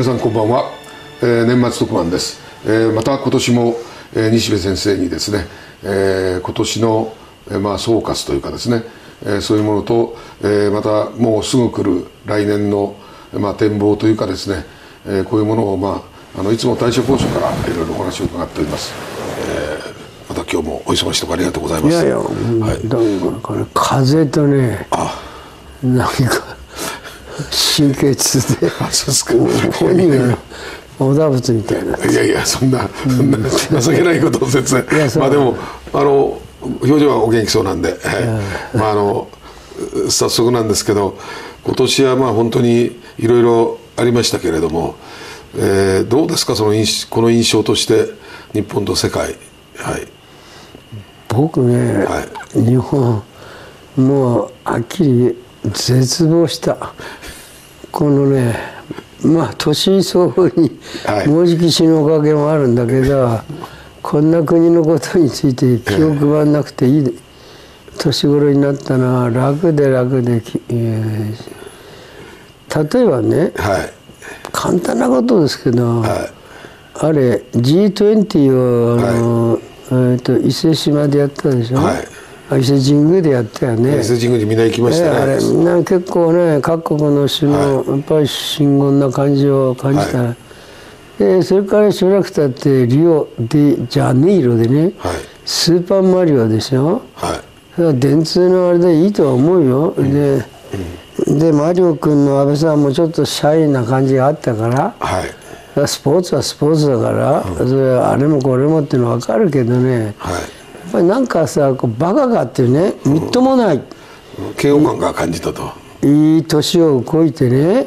皆さんこんばんは、えー、年末特番です、えー、また今年も、えー、西部先生にですね、えー、今年の、えー、まあ総括というかですね、えー、そういうものと、えー、またもうすぐ来る来年の、まあ、展望というかですね、えー、こういうものを、まあ、あのいつも対処交渉からいろいろお話を伺っております、えー、また今日もお忙しいところありがとうございます。いやいや、はい、風とねあ。なんか神経痛であそうですか。本人が小田仏みたいな。いやいやそんなそんな情けないことを全然まあでもあの表情はお元気そうなんで、はい、まああの早速なんですけど今年はまあ本当にいろいろありましたけれども、えー、どうですかその印この印象として日本と世界。はい。僕ね、はい、日本もうはっきり絶望したこのねまあ年相応にもうじき死のおかげもあるんだけど、こんな国のことについて気を配らなくていい年頃になったのは楽で楽で、えー、例えばね、はい、簡単なことですけど、はい、あれ G20 をあの、はい、えーと、伊勢志摩でやったでしょ？はい伊勢神宮でやったよね。伊勢神宮にみんな行きましたね、あれみんな結構ね各国の首脳、はい、やっぱり真言な感じを感じた、はい、でそれからしばらく経ってリオデジャネイロでね、はい、スーパーマリオでしょ、はい、電通のあれでいいとは思うよ、うん、で、うん、でマリオ君の安倍さんもちょっとシャイな感じがあったから、はい、スポーツはスポーツだから、うん、それあれもこれもっていうのは分かるけどね、はい。っぱりなんかさこうバカがってねみっともない、嫌悪感が感じたと。いい年をこいてね、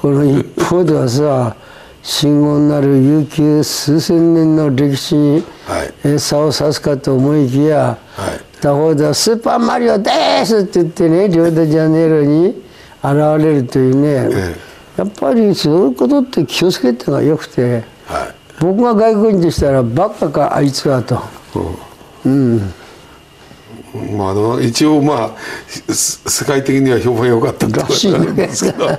この一方ではさ信号になる悠久数千年の歴史に、はい、差を指すかと思いきや、はい、他方では「スーパーマリオです!」って言ってねリオデジャネイロに現れるというね、ええ、やっぱりそういうことって気をつけてがよくて、はい、僕が外国人でしたら「バカかあいつは」と。うん。うんまあ、一応まあ世界的には評判良かったらしいんですけど。まあ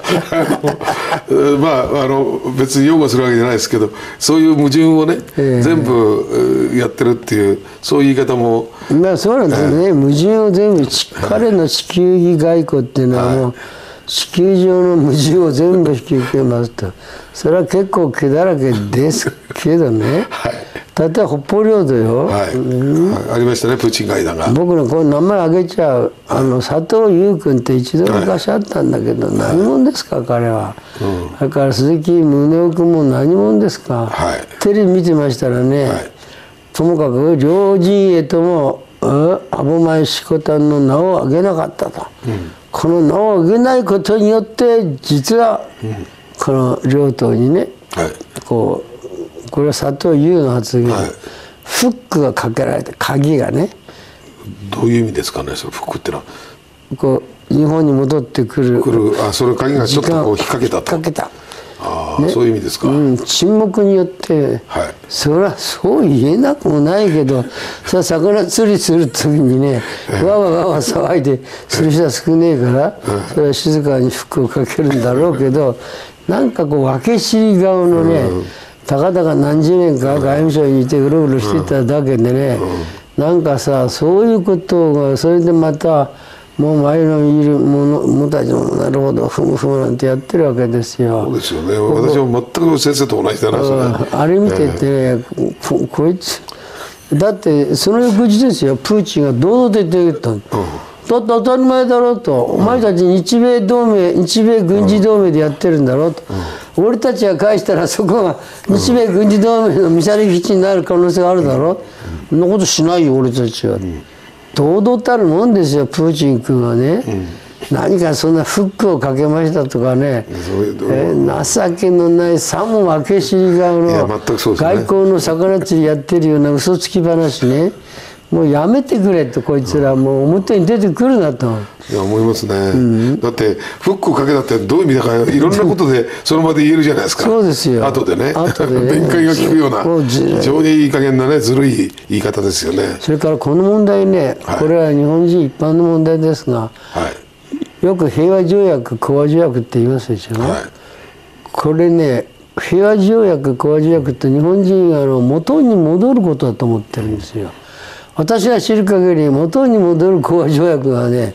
あの別に擁護するわけじゃないですけどそういう矛盾をね、えー、全部やってるっていうそういう言い方もまあそうなんですね、えー、矛盾を全部彼の地球儀外交っていうのはもう、はい。地球上の矛盾を全部引き受けますと。それは結構毛だらけですけどね、はい、例えば北方領土よ、はい。うん、ありましたねプーチン会談が。僕のこの名前挙げちゃう。あの佐藤優君って一度昔あったんだけど、はい、何者ですか彼は、うん、だから鈴木宗男君も何者ですか、はい、テレビ見てましたらね、ともかく両陣営ともアボマイシコタンの名を挙げなかったと。うん。この名を上げないことによって実はこの両党にね、はい、こうこれは佐藤優の発言、はい、フックがかけられて鍵がね。どういう意味ですかねそのフックってのは。こう日本に戻ってくる。くる。あそれ鍵がちょっとこう引っ掛けたと。引っ掛けた。あね、そういう意味ですか、うん、沈黙によって、はい、それはそう言えなくもないけど さ魚釣りする時にねわわわわ騒いでする人は少ねえからそれは静かに服をかけるんだろうけどなんかこう分け知り顔のね、たかだか何十年か外務省にいてうろうろしてただけでね、なんかさそういうことがそれでまた。もう前のいる者たちもなるほどふむふむなんてやってるわけですよ。そうですよね。私も全く先生と同じだなそれ。あれ見てて、えー、ここいつだってその翌日ですよ。プーチンが堂々と言ってたの、うん。だって当たり前だろうと、お前たち日米同盟日米軍事同盟でやってるんだろうと、うん、俺たちが返したらそこが日米軍事同盟のミサイル基地になる可能性があるだろ？う、そんなことしないよ俺たちは。うん堂々たるもんですよプーチン君はね、うん、何かそんなフックをかけましたとかね、えー、情けのないさも分け知り顔の外交の魚釣りやってるような嘘つき話ねもうやめてくれとこいつらもう表に出てくるなと。いや思いますね、うん、だってフックをかけたってどういう意味だかいろんなことでその場で言えるじゃないですか。そうですよ。後でね。後でね。弁解が効くような。非常にいい加減なねずるい言い方ですよね。それからこの問題ね、はい、これは日本人一般の問題ですが、はい、よく平和条約講和条約って言いますでしょ、はい、これね平和条約講和条約って日本人があの元に戻ることだと思ってるんですよ私が知る限り元に戻る講和条約はね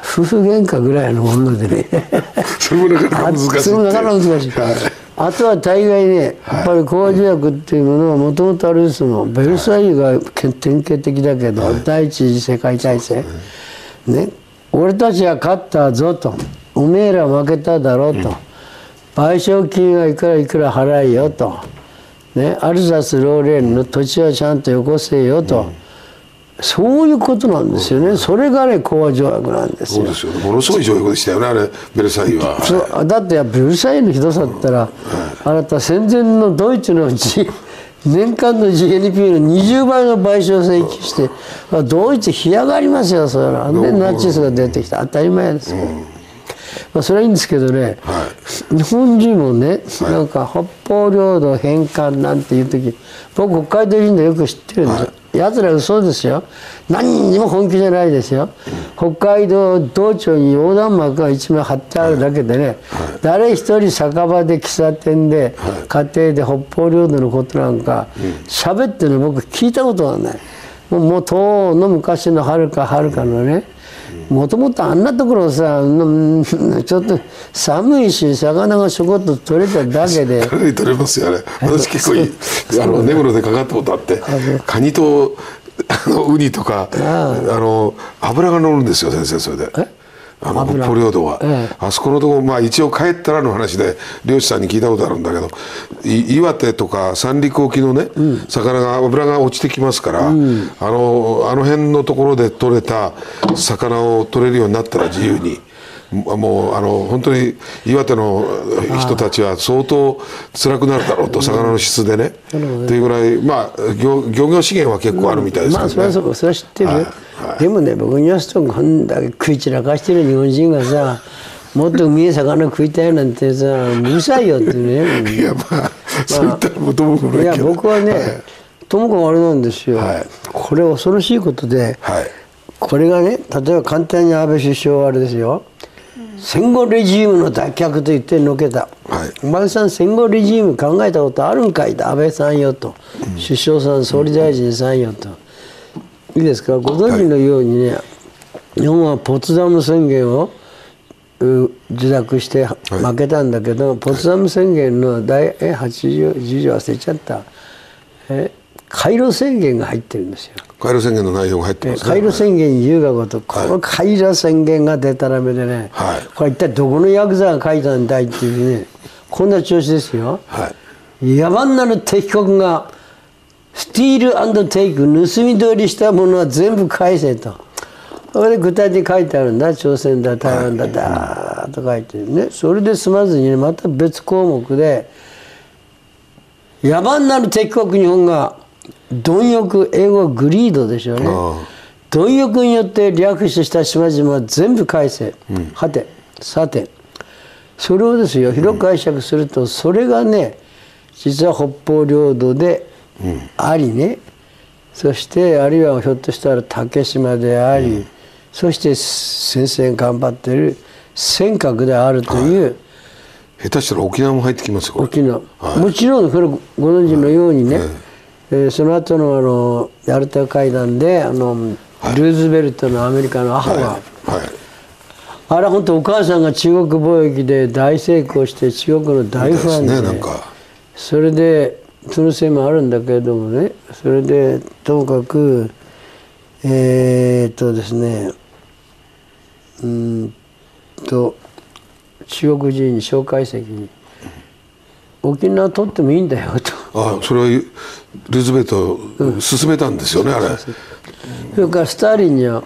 夫婦喧嘩ぐらいのものでね。それもなかなか難しいそれもなかなか難しい、はい。あとは大概ねやっぱり講和条約っていうものはもともとあれですもんベルサイユが典型的だけど、第一次世界大戦、ね。俺たちは勝ったぞと。おめえら負けただろうと、賠償金はいくらいくら払えよと、ね、アルザスローレーンの土地はちゃんとよこせよと、そういうことなんですよね、それがね講和条約なんですよ。そうですよね。ものすごい条約でしたよねあれ。ベルサイユは。そう。だってやっぱベルサイユのひどさったら、あなた戦前のドイツのうち 年間の GNP の20倍の賠償請求して、まあドイツ干上がりますよそれは。でナチスが出てきた？当たり前ですよ、まあ、それはいいんですけどね、は日本人もね、なんか北方領土返還なんていう時僕北海道人でよく知ってるんですよ、奴ら嘘ですよ。何にも本気じゃないですよ、北海道道庁に横断幕が一枚貼ってあるだけでね、誰一人酒場で喫茶店で、家庭で北方領土のことなんか喋、ってるの僕聞いたことがない。もうもう遠の昔のはるかはるかのね、もともとあんなところさうんちょっと寒いし魚がちょこっと取れただけで。かなり取れますよね。私結構い あの根室でかかったことあってカニとあのウニとかあの油が乗るんですよ先生それで。あの北方領土は、ええ。あそこのところ、まあ、一応帰ったらの話で漁師さんに聞いたことあるんだけどい岩手とか三陸沖のね、魚が油が落ちてきますから、あのあの辺のところで取れた魚を取れるようになったら自由に。ももうあの本当に岩手の人たちは相当辛くなるだろうと魚の質でね、というぐらいまあ漁漁業資源は結構あるみたいですまけど。ね、あそれはそれは知ってる。よ、はい。でもね僕に言わすとこんだけ食い散らかしてる日本人がさもっと海へ魚食いたいなんてさうるさいよってね。いやまあそう言ったら元もいや僕はね、ともかくあれなんですよ、はい。これ恐ろしいことで、はい。これがね例えば簡単に安倍首相はあれですよ、戦後レジームの脱却と言ってのけた、はい。お前さん戦後レジーム考えたことあるんかいと安倍さんよと、首相さん総理大臣さんよと。いいですか？ご存知のようにね、日本はポツダム宣言をう受諾して負けたんだけど、ポツダム宣言の第え80 10条忘れちゃった。えカイロ宣言が入ってるんですよ。カイロ宣言の内容が入ってますね。カイロ宣言に言うがこと、このカイロ宣言が出たらめでね、はい。これ一体どこのヤクザが書いたんだいっていうねこんな調子ですよ。はい。野蛮なる敵国がスティールテイク盗み取りしたものは全部返せと。それで具体的に書いてあるんだ。朝鮮だ台湾だだーっと書いてるね。それで済まずにねまた別項目で野蛮なる敵国日本が貪欲英語はグリードでしょうね。あ貪欲によって略取した島々は全部返せ、はてさて。それをですよ広く解釈するとそれがね実は北方領土でありね、そしてあるいはひょっとしたら竹島であり、そして先生頑張ってる尖閣であるという、下手したら沖縄も入ってきますよ沖縄、もちろんこれご存知のようにね、えーその後のあのヤルタ会談であの、ルーズベルトのアメリカの母が、はい。あれ本当お母さんが中国貿易で大成功して中国の大ファンで,、ねなんか。それでそのせいもあるんだけれどもねそれでともかくえー、っとですねうーんと中国人に蒋介石に沖縄取ってもいいんだよと。あそれはルーズベルト進めたんですよねあれ。はいそれからスターリンには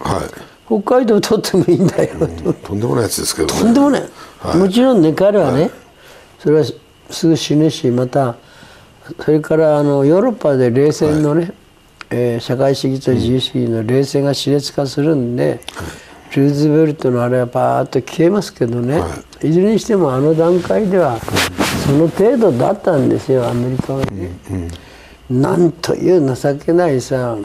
北海道取ってもいいんだよ。と。とんでもないやつですけどね。とんでもない、もちろんね彼はね、それはすぐ死ぬしまたそれからあのヨーロッパで冷戦のね、えー社会主義と自由主義の冷戦が熾烈化するんで、ルーズベルトのあれはパーッと消えますけどね、、はい。ずれにしてもあの段階ではその程度だったんですよアメリカはね。なんという情けないさ、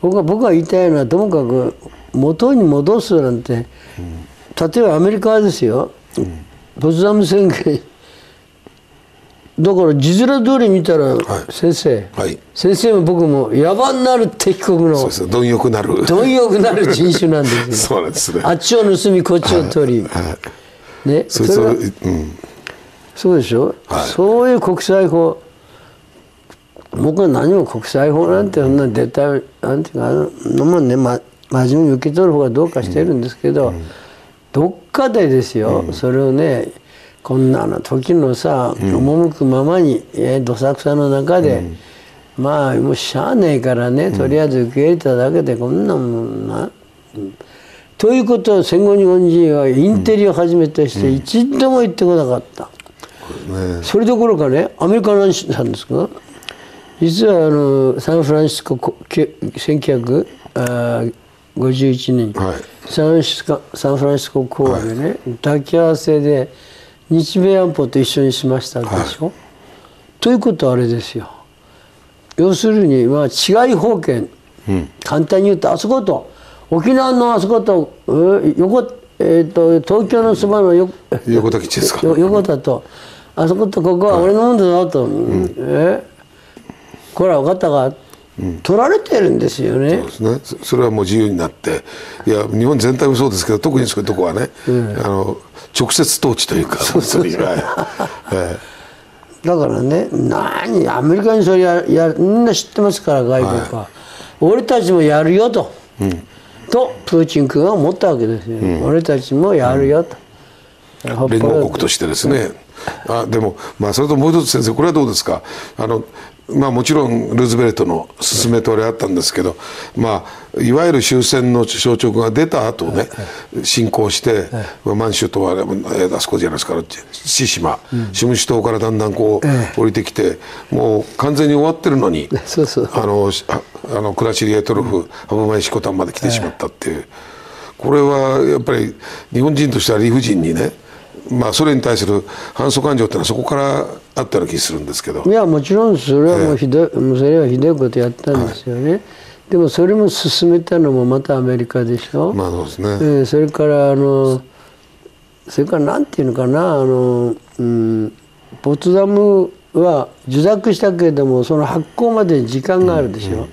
僕は僕が言いたいのはともかく元に戻すなんて、例えばアメリカはですよ、ポツダム宣言。だから字面通り見たら、先生、はい。先生も僕も野蛮なる敵国のそうです。ね貪欲なる。貪欲なる人種なんですよ。そうなんですね。あっちを盗みこっちを取り、はい。ね。そいつをそれはうん。そうでしょ、はい。そういう国際法僕は何も国際法なんてそんな絶対なんていうかあのもんね、ま、真面目に受け取る方がどうかしてるんですけど、どっかでですよ、それをねこんなの時のさ、赴くままに、えーどさくさの中で、まあもうしゃあねえからねとりあえず受け入れただけでこんなもんな。ということを戦後日本人はインテリをはじめとして一度も言ってこなかった。ねそれどころかねアメリカの何したんですか？実はあのサンフランシスコこけ1951年。に、はい。サンフランシスコサンフランシスコ講でね、抱き合わせで日米安保と一緒にしましたでしょ、ということはあれですよ。要するにまあ違い方権、簡単に言うとあそこと沖縄のあそことえ横、えー、と東京のそばのよ横田基地ですか？よ横田とあそことここは俺のもんだぞと、え？これは分かったか、取られてるんですよね。そうですね。そそれはもう自由になって。いや日本全体もそうですけど特にそういうとこはね、あの直接統治というか本当に。はい。えだからね何アメリカにそれややみんな知ってますから外国は、俺たちもやるよと、とプーチン君は思ったわけですよ、俺たちもやるよと、え連合国としてですね。あでも、まあ、それともう一つ先生これはどうですか？あの、まあ、もちろんルーズベルトの勧め通りあったんですけど、まあ、いわゆる終戦の象徴が出た後ね侵攻して、まあ満州とはえーあそこじゃないですか千島シムシ島からだんだんこう降りてきてもう完全に終わってるのにそうそうあのしああのクラチリエトロフ羽生石コタンまで来てしまったっていう、これはやっぱり日本人としては理不尽にねまあそれに対する反則感情っていうのはそこからあったような気するんですけど。いやもちろんそれはもうひどい、もうそれはひどいことやったんですよね、でもそれも進めたのもまたアメリカでしょ、まあそうですね、えーそれからあのそれからなんていうのかなあの、うん、ポツダムは受諾したけれどもその発行までに時間があるでしょ、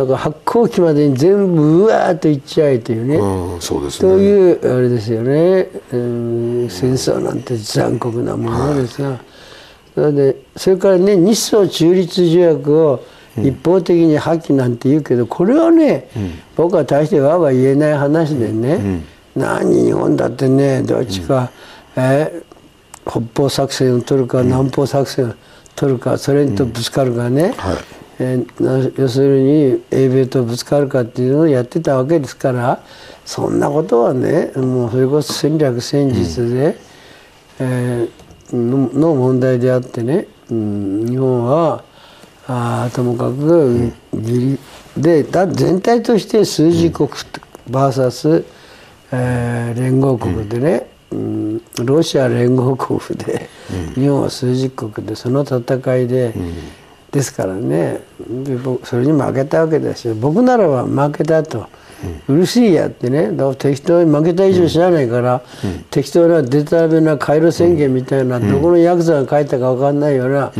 だから発行期までに全部うわーっといっちゃえというね、うん、そうですとねいうあれですよね、うん、戦争なんて残酷なものですが、それでそれからね日ソ中立条約を一方的に破棄なんて言うけどこれはね、僕は大してわーわー言えない話でね、何日本だってねどっちか、えー北方作戦を取るか南方作戦を取るかそれとぶつかるかね、はいえ要するに英米とぶつかるかっていうのをやってたわけですからそんなことはねもうそれこそ戦略戦術で、えーのの問題であってね、うん、日本はあーともかくギリでだ全体として数字国 VS、えー連合国でね、うん、ロシア連合国で、日本は数十国でその戦いで、ですからね。で僕それに負けたわけですよ僕ならば負けたと、うるしいやってね。だから適当に負けた以上知らないから、適当なデタラメな回路宣言みたいな、どこのヤクザが書いたか分かんないような、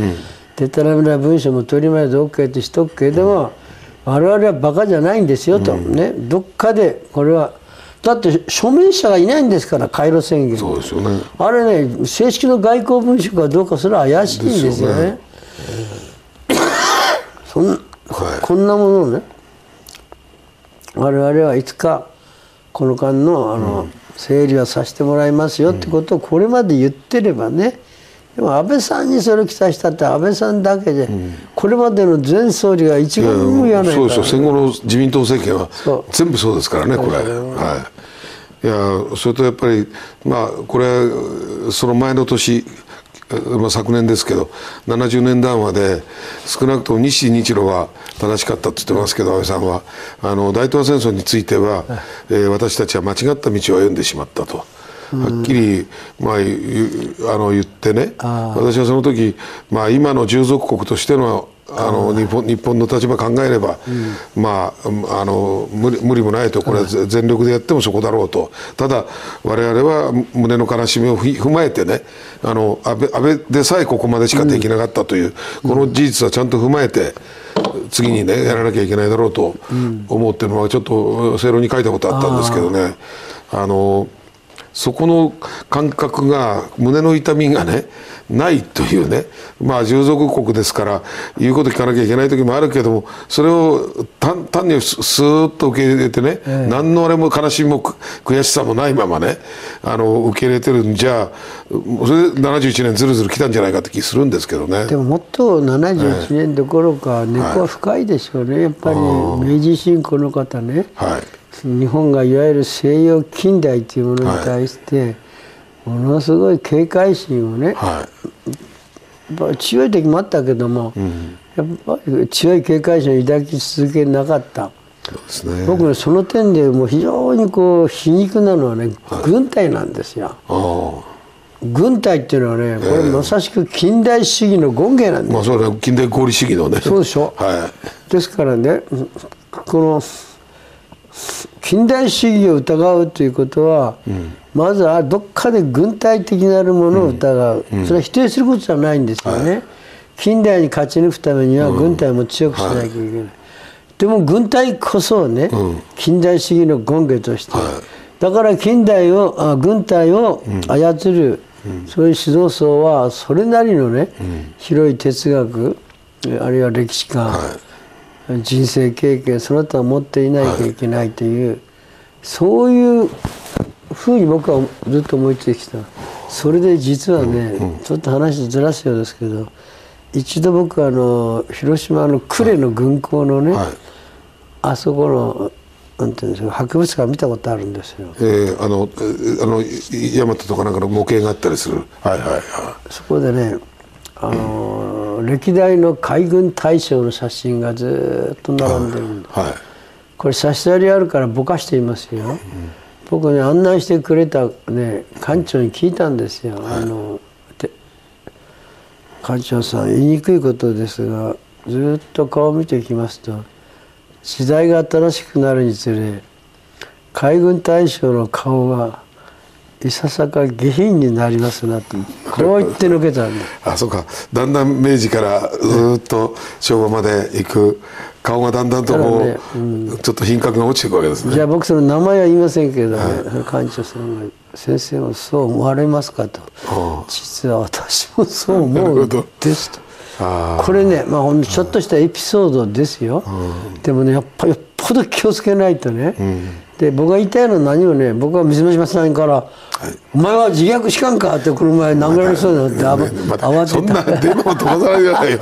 デタラメな文章も取り前で OK ってしとくけども、我々はバカじゃないんですよと、ね。どっかでこれはだって署名者がいないんですから回路宣言。そうですよね。あれね正式の外交文書かどうかそれは怪しいんですよねですよそんはい。こんなものをね。我々はいつかこの間のあの、整理はさせてもらいますよってことをこれまで言ってればね。でも安倍さんにそれを期待したって安倍さんだけで、これまでの前総理が一番も言わないからそうですよ戦後の自民党政権は全部そうですからねこれ。はい。いやそれとやっぱりまあこれその前の年まあ、昨年ですけど70年談話で少なくとも西日露は正しかったって言ってますけど安倍さんは。あの大東亜戦争については、えー私たちは間違った道を歩んでしまったと。はっきり、まあ、あの言ってね。私はその時、まあ、今の従属国としてのあの日本日本の立場考えれば、まああの無理無理もないとこれは全力でやってもそこだろうと。ただ我々は胸の悲しみをふ踏まえてねあの安倍安倍でさえここまでしかできなかったという、この事実はちゃんと踏まえて次にねやらなきゃいけないだろうと思ってるのはちょっと正論に書いたことあったんですけどね。あのそこの感覚が胸の痛みがねないというねまあ従属国ですから言うこと聞かなきゃいけない時もあるけどもそれを単単にススーッと受け入れてね、何のあれも悲しみもく悔しさもないままねあの受け入れてるんじゃそれで71年ずるずる来たんじゃないかって気するんですけどね。でももっと71年どころか根っこは深いでしょうねやっぱり。明治維新この方ね。はい日本がいわゆる西洋近代というものに対してものすごい警戒心をねはい。やっぱ強い時もあったけども、やっぱり強い警戒心を抱き続けなかった。そうですね。僕ねその点でもう非常にこう皮肉なのはね、軍隊なんですよ。あ軍隊っていうのはねこれまさしく近代主義の権限なんですあまあそれは近代合理主義のね。そうでしょ。はですからねこの近代主義を疑うということは、まずはどっかで軍隊的なるものを疑う、それは否定することじゃないんですよね、近代に勝ち抜くためには軍隊も強くしなきゃいけない、でも軍隊こそね、近代主義の権限として、だから近代をあ軍隊を操る、そういう指導層はそれなりのね、広い哲学あるいは歴史観、人生経験その他を持っていないといけないという、そういうふうに僕はずっと思いついてきた。それで実はね、ちょっと話ずらすようですけど一度僕はあの広島の呉の軍港のね、はい。あそこのなんていうんですか博物館見たことあるんですよ。えー、あのえーあのい大和とかなんかの模型があったりする。はいはいはい。そこでねあの歴代の海軍大将の写真がずっと並んでるんだ。はい。これ差し障りあるからぼかしていますよ、僕ね案内してくれたね館長に聞いたんですよ、あのて館長さん言いにくいことですがずっと顔を見てきますと時代が新しくなるにつれ海軍大将の顔がいささか下品になりますなとこう言って抜けたんだ。あそうか。だんだん明治からずっと昭和まで行く顔がだんだんとこう、だからちょっと品格が落ちていくわけですね。じゃあ僕その名前は言いませんけどね、館長さんが「先生もそう思われますか?」と。あ「実は私もそう思うなるほど。です」と。これね、まあ、ほんのちょっとしたエピソードですよ、でもねやっぱよっぽど気をつけないとね、で僕が言いたいのは何をね。僕は水島さんから「お前は自虐しかんか?」ってこの前殴られそうになってまた慌そんなてた。電話も飛ばさないじゃないよ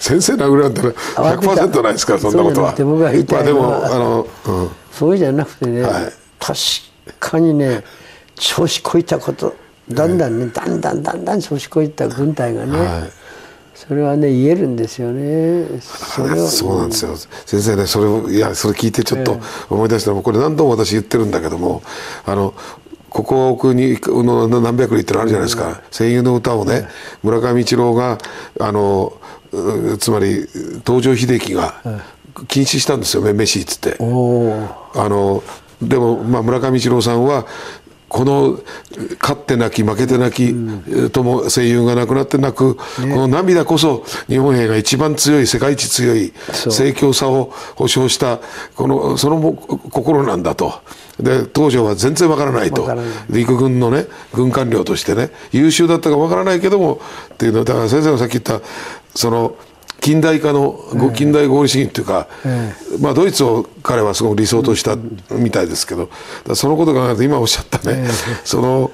先生殴られたら慌てた。100%ないですからそんなことは。僕が言いたいのは。まあでもあの、うん、そうじゃなくてね、はい。確かにね調子こいたことだんだんね、だんだんだんだん調子こいた軍隊がね、はいそれはね言えるんですよね。そそうなんですよ。先生ねそれをいやそれ聞いてちょっと思い出した。のもこれ何度も私言ってるんだけどもあのここ奥にの何百里ってのあるじゃないですか、声優の歌をね村上一郎があのうつまり東条英機が禁止したんですよ「めめしい」っつって。あのでも、まあ、村上一郎さんはこの勝って泣き負けて泣き、とも声優が亡くなって泣く、この涙こそ日本兵が一番強い世界一強い盛況さを保障したこのそのも心なんだと。で東条は全然わからないと。陸軍のね軍官僚としてね優秀だったかわからないけどもっていうのはだから先生がさっき言ったその近代化の、ご近代合理主義っていうか、まあ、ドイツを彼はすごく理想としたみたいですけど、そのことを考えると今おっしゃったね、その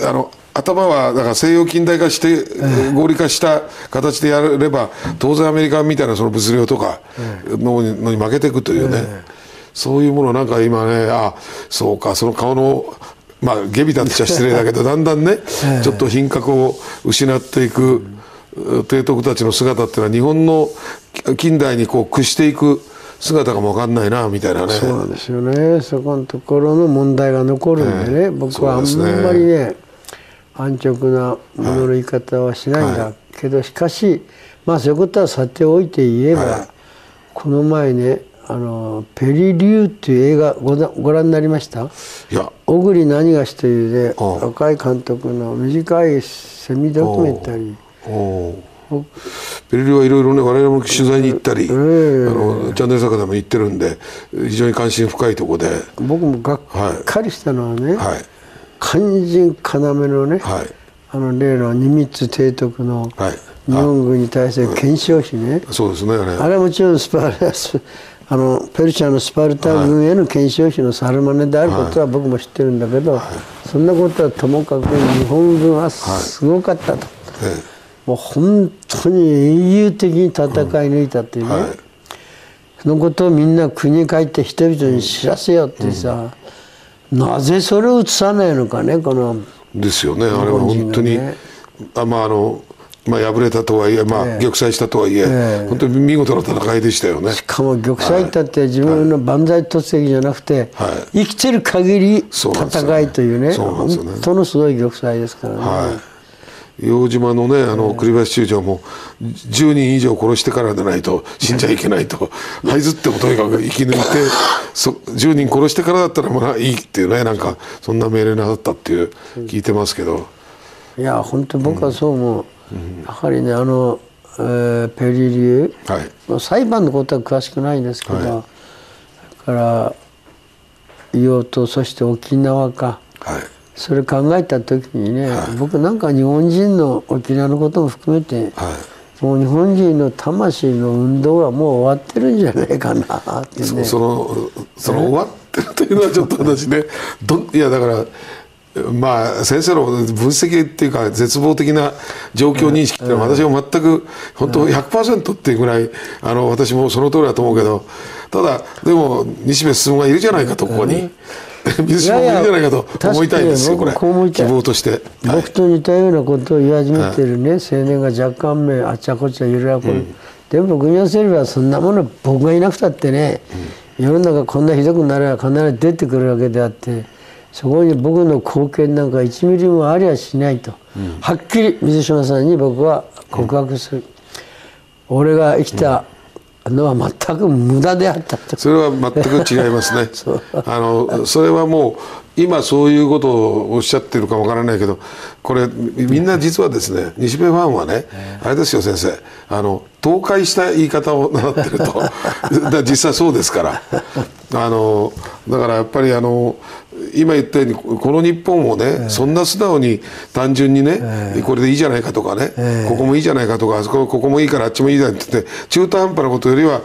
えあの頭はだから西洋近代化して、合理化した形でやれば当然アメリカみたいなその物量とかのにのに負けていくというね、そういうものなんか今ねあそうかその顔のまあ下美だっちゃ失礼だけど だんだんね、ちょっと品格を失っていく。提督たちの姿っていうのは日本の近代にこう屈していく姿が分かんないなみたいなね。そうなんですよね。そこのところの問題が残るんでね、僕はあんまりね安直なものの言い方はしないんだ、はけどしかしまあそういうことはさておいて言えば、はい。この前ねあのペリリューっていう映画ござご覧になりました？いや。小栗何がしというでああ。若い監督の短いセミドキュメンタリーベルリはいろいろね我々も取材に行ったり、えあのチャンネル坂でも行ってるんで非常に関心深いところで。僕もがっかりしたのはね、はい。肝心要のね、はい。あの例のニミッツ提督のはい。日本軍に対する検証費ね、そうですねあれ。もちろんスパルスあのペルシャのスパルタ軍への検証費の猿真似であることは僕も知ってるんだけど、そんなことはともかく日本軍はすごかったと、えもう本当に英雄的に戦い抜いたっていうね、はい。そのことをみんな国に帰って人々に知らせよってさ、なぜそれを映さないのかねこのえですよね。あれは本当に、あまああのまあ敗れたとはいえまあ、ええ。玉砕したとはいえ、ええ。本当に見事な戦いでしたよね。しかも玉砕ったって自分の万歳突撃じゃなくて、はい。生きてる限り戦いというねそうなんですよね。本当のすごい玉砕ですからね、はい洋島のねあの栗林中将も10人以上殺してからでないと死んじゃいけないと はいずってもとにかく生き抜いてそ10人殺してからだったらまあいいっていうねなんかそんな命令なさったっていう聞いてますけど。いや本当僕はそう思う、やはりねあの、えーペリリューはい。まあ裁判のことは詳しくないんですけど、はい。それから硫黄島そして沖縄か。はいそれ考えた時にね、僕なんか日本人の沖縄のことも含めて、はい。もう日本人の魂の運動はもう終わってるんじゃないかなってね。そそのその終わってるというのはちょっと私ねどんいやだからまあ先生の分析っていうか絶望的な状況認識っていうのは私は全く本当100%っていうぐらいあの私もその通りだと思うけどただでも西部進がいるじゃないかとここに水島もいるじゃないかと思いたいですよこれ。こう思いたい。希望として。はい。僕と似たようなことを言い始めてるね、青年が若干目あちゃこちゃ揺れやこる、でも僕に言わせればそんなもの僕がいなくたってね、世の中こんなひどくなれば必ず出てくるわけであってそこに僕の貢献なんか1ミリもありゃしないと、はっきり水島さんに僕は告白する、俺が生きたのは全く無駄であったと。それは全く違いますね。あのそれはもう今そういうことをおっしゃってるかわからないけどこれみんな実はですね西部ファンはねあれですよ先生あの倒壊した言い方を習ってると。実際そうですから。あのだからやっぱりあの今言ったようにこの日本をね、そんな素直に単純にね、これでいいじゃないかとかね、ここもいいじゃないかとかあそこここもいいからあっちもいいじゃないって言って中途半端なことよりは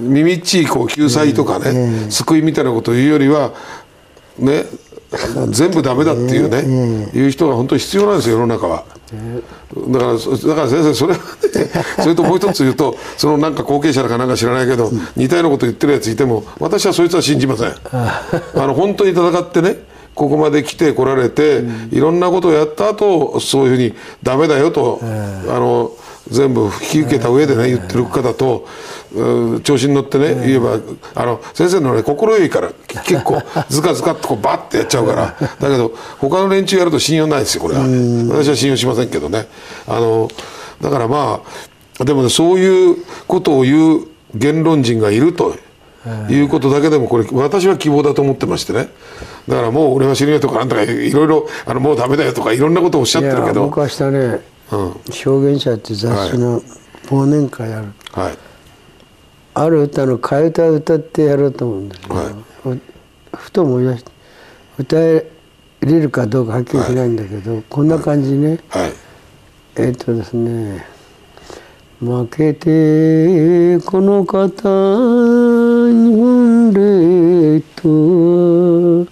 耳っちいこう救済とかね、救いみたいなことを言うよりはね全部ダメだっていうね、いう人が本当に必要なんですよ世の中は。だからそだから先生それはね それともう一つ言うとそのなんか後継者だかなんか知らないけど似たようなこと言ってるやついても私はそいつは信じません。あの本当に戦ってねここまで来てこられて、いろんなことをやった後そういうふうにダメだよと、あの全部引き受けた上でね言ってる方と、うん調子に乗ってね言えばあの先生のね心よいから結構ズカズカっとこうバッてやっちゃうから。だけど他の連中やると信用ないですよこれは。私は信用しませんけどね。あのだからまあでもねそういうことを言う言論人がいるということだけでもこれ私は希望だと思ってましてね。だからもう俺は死ぬよとかなんとかいろいろあのもうダメだよとかいろんなことをおっしゃってるけど。いや僕はねうん「表現者」っていう雑誌の忘年会ある、はい。ある歌の替え歌を歌ってやろうと思うんですけど、はい。ふと思い出して歌えれるかどうかはっきりしないんだけど、こんな感じね、はい。えっ、とですね。負けてこの方日本列島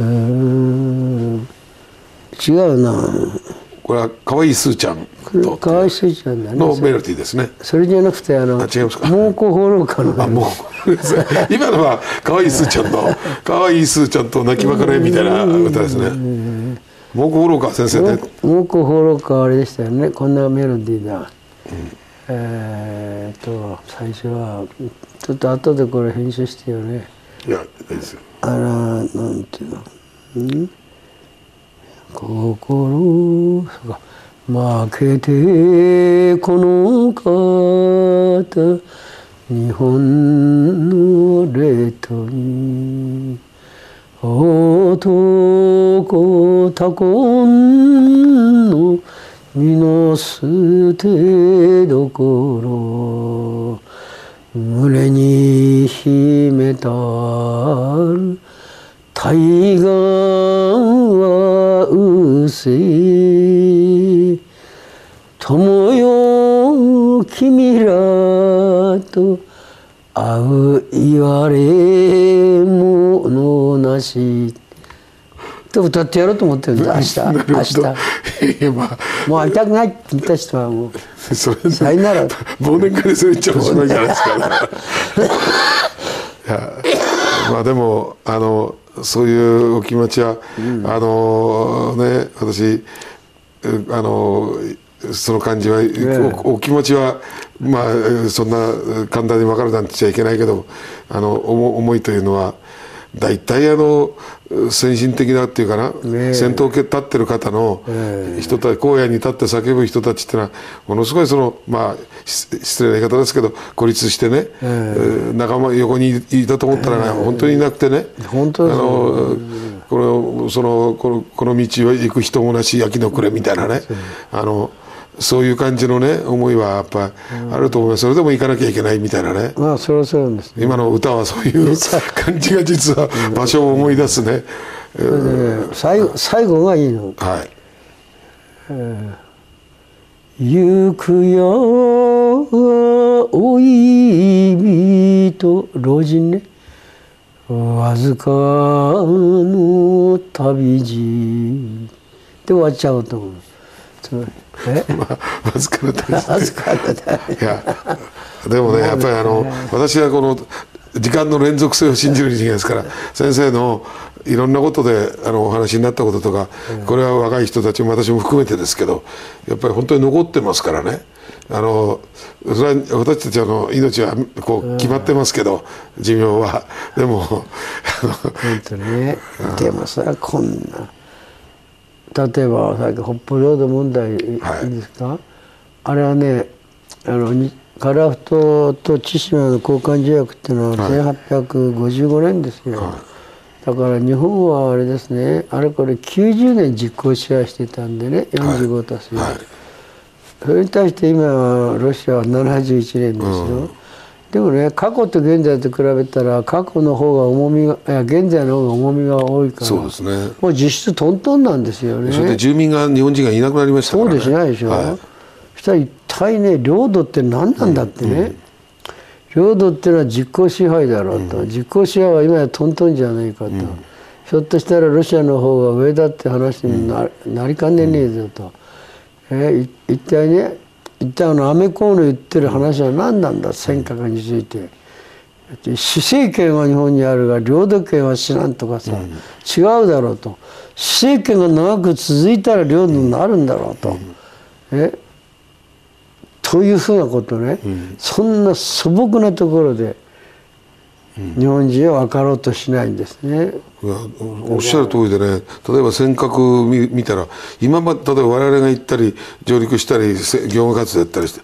うん違うなこれは可愛いスーちゃんと。かわいそうじゃんだねのメロディーですね。それじゃなくてあのあ違いますか？蒙古放浪歌のあもう 今のは可愛いスーちゃんと可愛いスーちゃんと泣き別れみたいな歌ですね。蒙古五郎か先生ね。蒙古放浪歌はあれでしたよね。こんなメロディーだ、えーっと最初はちょっと後でこれ編集してよね。いやいいですよ。あらなんていうの？ん？心そうか負けてこの方日本の列島に男たこんの身の捨てどころ胸に秘めたる大河せ友よ君らと会う言われものなし。と歌ってやろうと思ってるんだ明日明日。もう会いたくないって言った人はもうそれさよなら。忘年会でそれ言っちゃおしまいじゃないですか、いやまあでもあのそういうお気持ちは、あのね私うあのその感じは、おお気持ちはまあそんな簡単に分かるなんて言っちゃいけないけどあの思思いというのは大体あの先進的なっていうかな、ねえ。先頭立ってる方の人たち荒野に立って叫ぶ人たちっていうのはものすごいそのまあし失礼な言い方ですけど孤立してね、仲間横にいたと思ったら、ね本当にいなくてね本当あのこのそのこのこの道を行く人もなし秋の暮れみたいなね。あのそういう感じのね思いはやっぱあると思います。それでも行かなきゃいけないみたいなね。まあそれはそうなんですね。今の歌はそういう 感じが実は場所を思い出すね。最後最後がいいの。はい。行くよおい人老人ね。わずかの旅路。で終わっちゃうと思う。つまりえ まあ、わずかな旅わずかの旅いやでもねやっぱりあの私はこの時間の連続性を信じる人間ですから先生のいろんなことであのお話になったこととかこれは若い人たちも私も含めてですけどやっぱり本当に残ってますからね。あのそれは私たちあの命はこう決まってますけど寿命は。でも本当ね。でもさこんな例えばさっき北方領土問題い。いですか、あれはねあのに樺太と千島の交換条約っていうのは1855年ですよ、だから日本はあれですねあれこれ90年実効支配してたんでね45たす4、はい。それに対して今はロシアは71年ですよ、でもね過去と現在と比べたら過去の方が重みがいや現在の方が重みが多いからそうですね。もう実質トントンなんですよね。それで住民が日本人がいなくなりましたからね。そうでしないでしょ、はい。そしたら一体ね領土って何なんだってね、領土っていうのは実効支配だろうと、実効支配は今やトントンじゃないかと、ひょっとしたらロシアの方が上だって話にな,、なりかねねえぞと、えい一体ね一体あのアメコーの言ってる話は何なんだ尖閣について。施政権は日本にあるが領土権は知らんとかさ、違うだろうと。死政権が長く続いたら領土になるんだろうと、え？というふうなことね、そんな素朴なところで日本人は分かろうとしないんですね。おっしゃる通りでね。例えば尖閣見見たら今まで例えば我々が行ったり上陸したりせ業務活動やったりして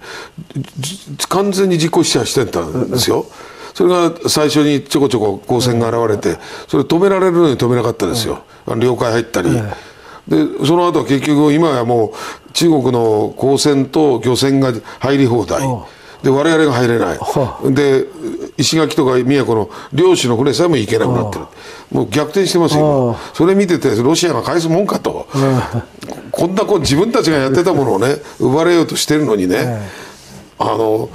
じ完全に実効支配してたんですよ。それが最初にちょこちょこ光線が現れてそれ止められるのに止めなかったですよ、領海入ったり。でその後は結局今やもう中国の公船と漁船が入り放題で我々が入れない。で石垣とか宮古の漁師の船さえも行けなくなってる。もう逆転してますよ今。それ見ててロシアが返すもんかと。こんなこう自分たちがやってたものをね奪われようとしてるのにね。あの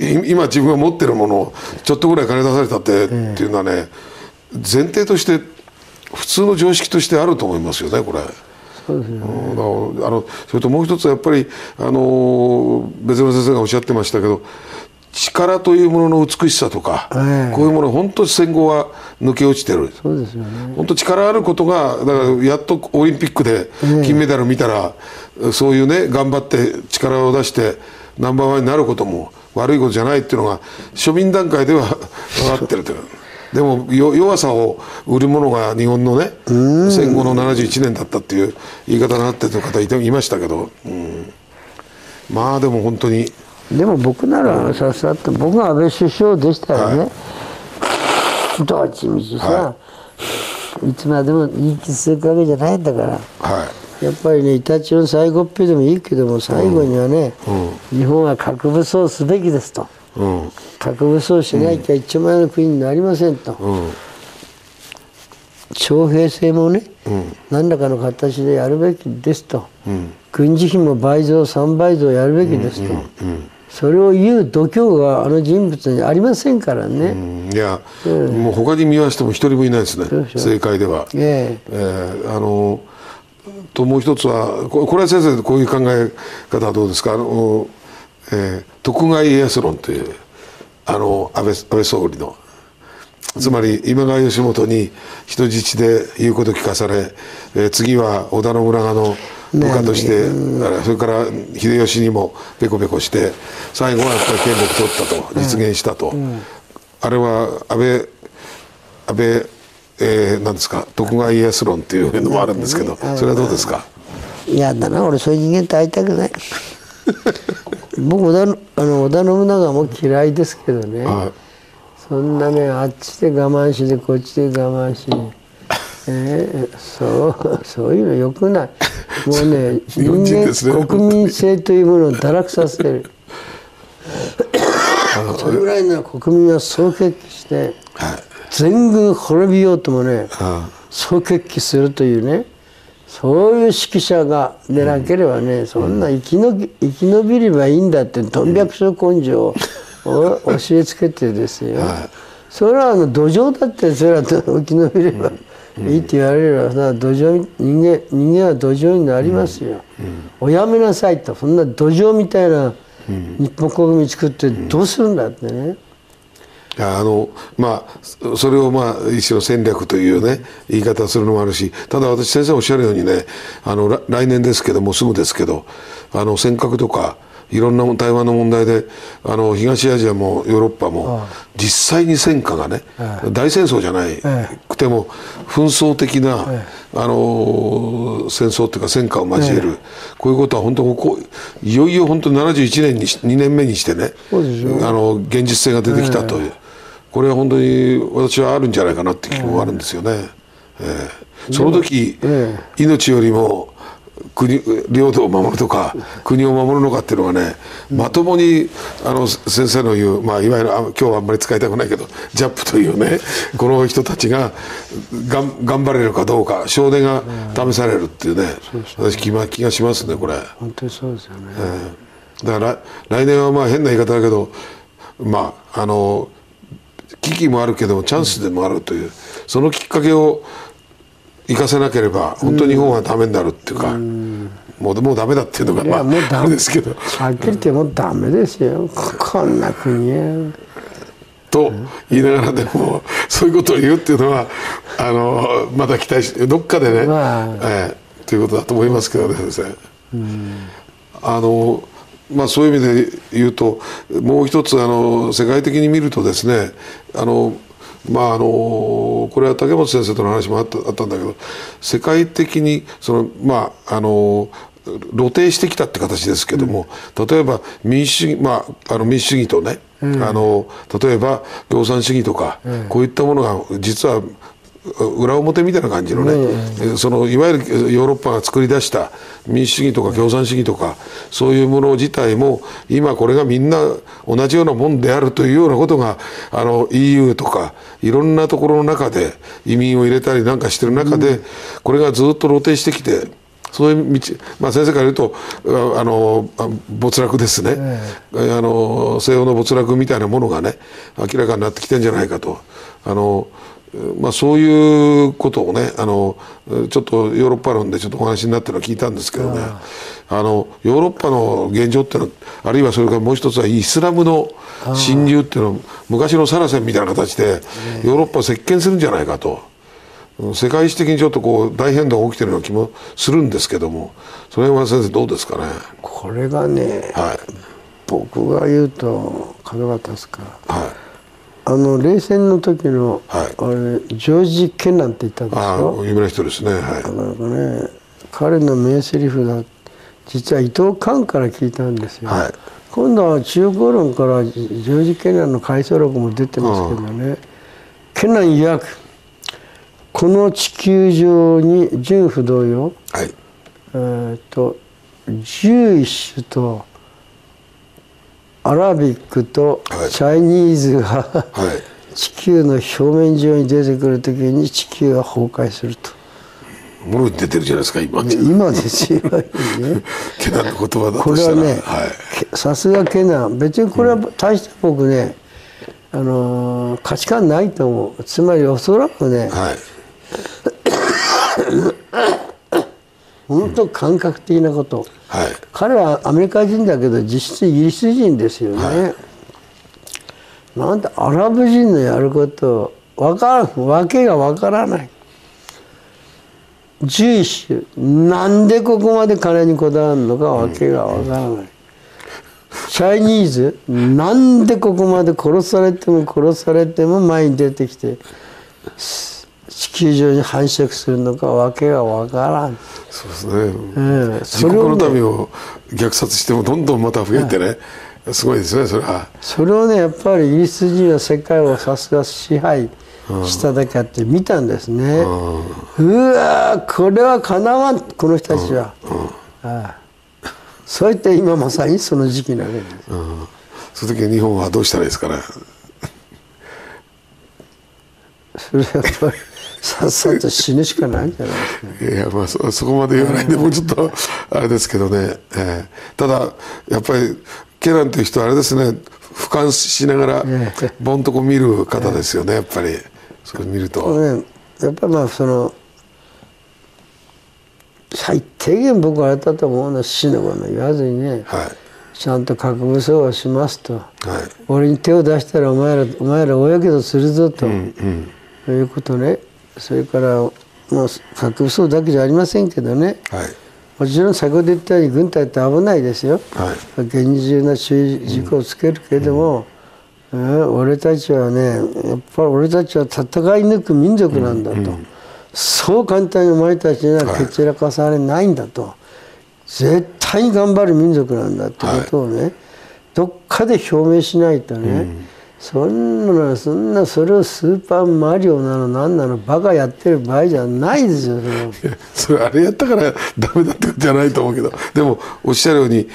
い今自分が持ってるものをちょっとぐらい金出されたって、っていうのはね前提として普通の常識としてあると思いますよねこれ。そうですあのそれともう一つはやっぱりあの別の先生がおっしゃってましたけど力というものの美しさとか、ええ。こういうもの本当に戦後は抜け落ちてるそうですよね。本当力あることがだからやっとオリンピックで金メダル見たら、そういうね頑張って力を出してナンバーワンになることも悪いことじゃないっていうのが庶民段階では分かってるというでもよ弱さを売るものが日本のね戦後の71年だったっていう言い方になってる方いていましたけど、うん、まあでも本当に。でも僕ならさっさと僕が安倍首相でしたらね、どっちみちさ、い、つまでも言い来するわけじゃないんだから。はやっぱりねイタチの最後っぺでもいいけども最後にはね、日本は核武装すべきですと。い、うん核武装しなきゃ一丁前の国になりませんと、うん徴兵制もね、何らかの形でやるべきですと、軍事費も倍増3倍増やるべきですと、それを言う度胸があの人物にありませんからね、うん。いや、もう他に見ましても一人もいないですね。正解では。ええ。ーあのともう一つはここれは先生こういう考え方はどうですか？あの、えー徳川家康論というあの安倍安倍総理のつまり今川義元に人質で言うこと聞かされ、えー次は織田信長の部下として、あれそれから秀吉にもペコペコして最後はやっぱり権力取ったと実現したと、あれは安倍安倍、えー、なんですか徳川家康論っていうのもあるんですけどそれはどうですか？嫌だな俺そういう人間と会いたくない 僕織田のあの織田信長も嫌いですけどね、はい。そんなねあっちで我慢してこっちで我慢し、えーそうそういうのよくない。もうね 人間国民性というものを堕落させる。それぐらいの国民は総決起してはい。全軍滅びようともねあ総決起するというねそういう指揮者がでなければね、そんな生きのび生き延びればいいんだってとんびゃく症根性をお教えつけてですよ、はい。それはあの土壌だってそれは生き延びればいいって言われればさ土壌人間人間は土壌になりますよ、おやめなさいとそんな土壌みたいな日本国民作ってどうするんだってね、あのまあそそれをまあ一種の戦略というね言い方をするのもあるしただ私先生おっしゃるようにねあの来来年ですけどもうすぐですけどあの尖閣とかいろんな台湾の問題であの東アジアもヨーロッパも実際に戦火がね大戦争じゃないえくても紛争的な、あの戦争っていうか戦火を交える、こういうことは本当こういよいよ本当に71年にし2年目にしてねあの現実性が出てきたという、これは本当に私はあるんじゃないかなって気もあるんですよね。ええその時、え命よりも国領土を守るとか国を守るのかっていうのがね、まともにあの先生の言う、まあ、いわゆるあ今日はあんまり使いたくないけどジャップというねこの人たちががん頑張れるかどうか少年が試されるっていうね、私気ま気がしますねこれ。本当にそうですよね、だから来来年はまあ変な言い方だけどまああの危機もあるけどもチャンスでもあるという、そのきっかけを生かせなければ本当に日本はダメになるっていうか、もうもうダメだっていうのがまああもうダメ。れですけど。はっきり言ってもうダメですよ。ここんな国。はと言いながらでもそういうことを言うっていうのはあのまだ期待してどっかでね、まあ。ええということだと思いますけどね先生。あのまあ、そういう意味で言うともう一つあの世界的に見るとですねあのまああのこれは竹本先生との話もあったあったんだけど世界的にそのまああの露呈してきたって形ですけども、例えば民主主義、まあ、あの民主主義とね、あの例えば共産主義とか、こういったものが実は裏表みたいな感じのね、えそのいわゆるヨーロッパが作り出した民主主義とか共産主義とかそういうもの自体も今これがみんな同じようなもんであるというようなことがあの EU とかいろんなところの中で移民を入れたりなんかしてる中で、これがずっと露呈してきて。そういう道、まあ、先生から言うとああのあ没落ですね、あの西欧の没落みたいなものがね明らかになってきてんじゃないかと。あの、まあ、そういうことをねあのちょっとヨーロッパ論でちょっとお話になってるのを聞いたんですけどね。あのヨーロッパの現状っていうのはあるいはそれからもう一つはイスラムの侵入っていうのは昔のサラセンみたいな形でヨーロッパを席巻するんじゃないかと。世界史的にちょっとこう大変動が起きてるような気もするんですけども。それは先生どうですかね？これがねはい。僕が言うと角が立つか。らはあの冷戦の時の、はい。あれジョージ・ケナンって言ったんですああよ有名な人ですね。はい。なかなかね彼の名台詞だ実は伊藤寛から聞いたんですよ、はい。今度は中国論からジョージ・ケナンの回想録も出てますけどね、ケナン曰くこの地球上に純不動よ。はい。えーっと11種とアラビックとはい。チャイニーズが、はい。地球の表面上に出てくる時に地球が崩壊すると。もろに出てるじゃないですか今。今ですよ、ね、ケナンの言葉だことれはねさすがケナン別にこれは大して僕ね、あのー価値観ないと思う。つまりおそらくねはい 本当感覚的なこと、はい。彼はアメリカ人だけど実質イギリス人ですよね、はなんでアラブ人のやることわからんわけがわからない。11種なんでここまで金にこだわるのかわけがわからない、チャイニーズなんでここまで殺されても殺されても前に出てきてす地球上に繁殖するのかわけがわからん。そうですね。ええ。自国の民を虐殺してもどんどんまた増えてね。すごいですねそれは。それをねやっぱりイギリス人は世界をさすが支配しただけあって見たんですね、うわーこれはかなわんこの人たちは、ああ。そういった今まさにその時期なわけです。その時日本はどうしたらいいですかね。それはやっぱりさっさと死ぬしかないんじゃないですかいやまあそそこまで言わないでもうちょっとあれですけどね、ええ。ただやっぱりケランという人はあれですね俯瞰しながらええ。ボンとこ見る方ですよねやっぱり。それ見ると、ねやっぱりまあその最低限僕はあれだと思うのは死のこと言わずにね、はい。ちゃんと核武装をしますと。はい。俺に手を出したらお前らお前ら大やけどするぞと、うんうん。いうことねそれからもう核武装だけじゃありませんけどね。はい。もちろん先ほど言ったように軍隊って危ないですよ、はい。厳重な注意事項をつけるけれども、うん。俺たちはねやっぱり俺たちは戦い抜く民族なんだと、そう簡単にお前たちには蹴散らかされないんだと、絶対に頑張る民族なんだってことをね、どっかで表明しないとね、そんなそんなそれをスーパーマリオなの何なのバカやってる場合じゃないですよそれ。それあれやったからダメだってことじゃないと思うけどでもおっしゃるように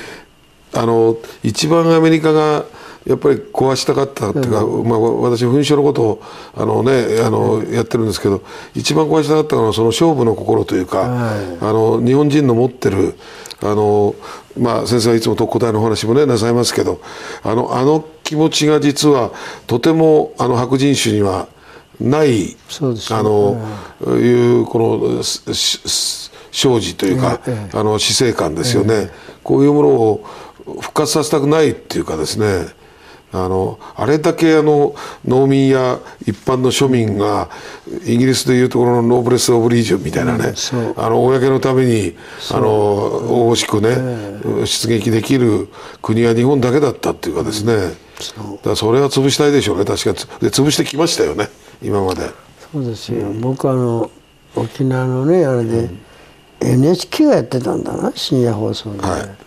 あの一番アメリカがやっぱり壊したかったっていうか、まあ、私紛争のことをあの、ね、あのやってるんですけど一番壊したかったのはその勝負の心というか、はい。あの日本人の持ってるあの、まあ、先生はいつも特攻隊のお話もねなさいますけどあのあの気持ちが実はとてもあの白人種にはないそうですね。あの、い。うこの生じというか、え。あの死生観ですよね、こういうものを復活させたくないっていうかですねあのあれだけあの農民や一般の庶民がイギリスでいうところのノーブレス・オブリージョンみたいなね、そう。あの公のためにあの大々しくね、出撃できる国は日本だけだったっていうかですね、だからそれは潰したいでしょうね。確かつで潰してきましたよね。今まで。そうですよ、僕あの沖縄のねあれで、NHK がやってたんだな深夜放送で、はい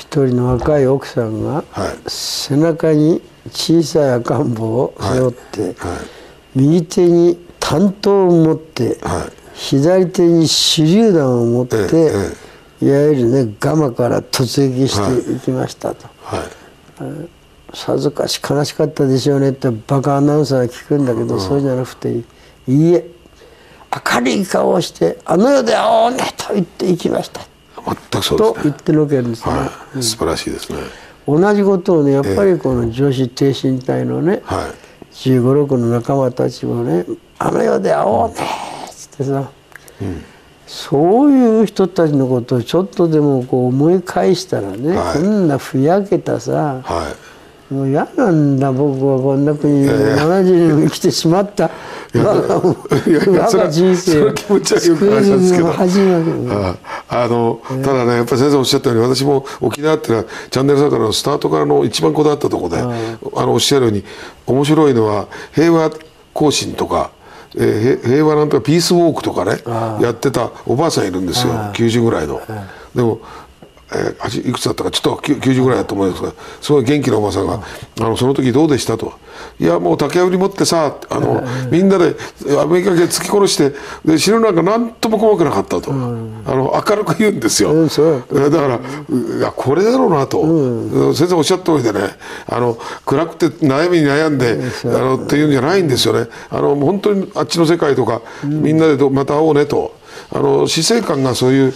一人の若い奥さんが、はい。背中に小さい赤ん坊を背負って、はい。右手に短刀を持って、はい。左手に手榴弾を持って、ええいわゆるねガマから突撃してい。きましたと。はい。さぞかし悲しかったでしょうねってバカアナウンサーが聞くんだけど、そうじゃなくていいいえ明るい顔をして「あの世で会おうね」と言って行きました全くそうですね。と言ってのけるんですね、はい、素晴らしいですね。同じことをねやっぱりこの女子挺身隊のね、はい。1 5 6の仲間たちもね「あの世で会おうね」っつってさ、そういう人たちのことをちょっとでもこう思い返したらね、はいこんなふやけたさ、はい。もう嫌なんだ僕はこんな国に70年生きてしまった我がいやいやそれは人生それは気持ちはよくわかりますけど救いの始まりああの、ただね、やっぱり先生おっしゃったように、私も沖縄っていうのは、チャンネルサークルのスタートからの一番こだわったところで、あの、おっしゃるように、面白いのは、平和行進とか、えー、平和なんとかピースウォークとかねやってたおばあさんいるんですよ90ぐらいの。でもえー、いくつだったかちょっと90ぐらいだと思いますがすごい元気なおばさんが「あのその時どうでした?」と「いやもう竹槍持ってさあのみんなでアメリカ軍突き殺してで死ぬなんか何とも怖くなかったと、あの明るく言うんですよ、だからいやこれだろうなと、先生おっしゃった通りでねあの暗くて悩みに悩んであのっていうんじゃないんですよね。あの本当にあっちの世界とか、みんなでまた会おうねと。あの死生観がそういう